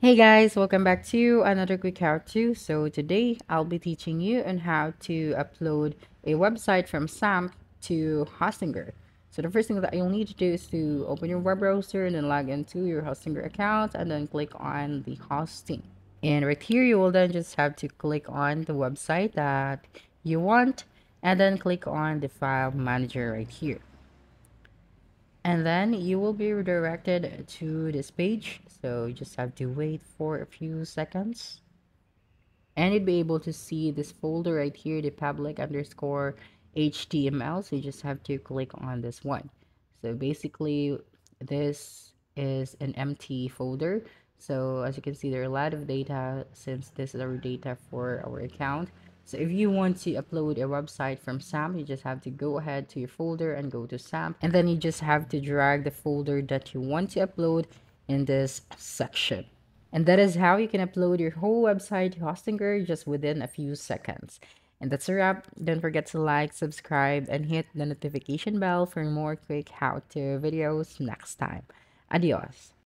Hey guys, welcome back to another quick how-to. So today I'll be teaching you on how to upload a website from XAMPP to Hostinger. So the first thing that you'll need to do is to open your web browser and then log into your Hostinger account and then click on the hosting. And right here you will then just have to click on the website that you want and then click on the file manager right here and then you will be redirected to this page so you just have to wait for a few seconds. And you'd be able to see this folder right here the public underscore html so you just have to click on this one. So basically this is an empty folder. So as you can see there are a lot of data since this is our data for our account so if you want to upload a website from XAMPP, you just have to go ahead to your folder and go to XAMPP. And then you just have to drag the folder that you want to upload in this section. And that is how you can upload your whole website to Hostinger just within a few seconds. And that's a wrap. Don't forget to like, subscribe, and hit the notification bell for more quick how-to videos next time. Adios.